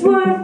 this one.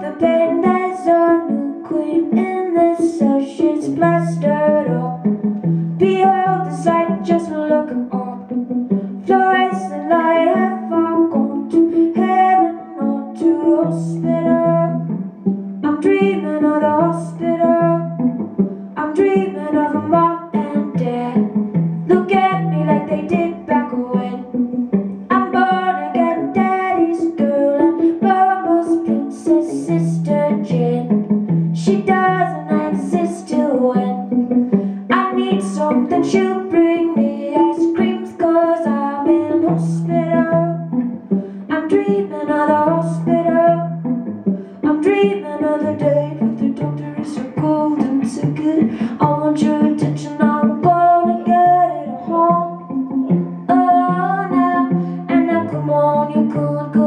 when I need something she'll bring me ice creams cause I'm in hospital. I'm dreaming of the hospital. I'm dreaming of the day but the doctor is so cold and sick I want your attention I'm gonna get it home. Oh now and now come on you can't go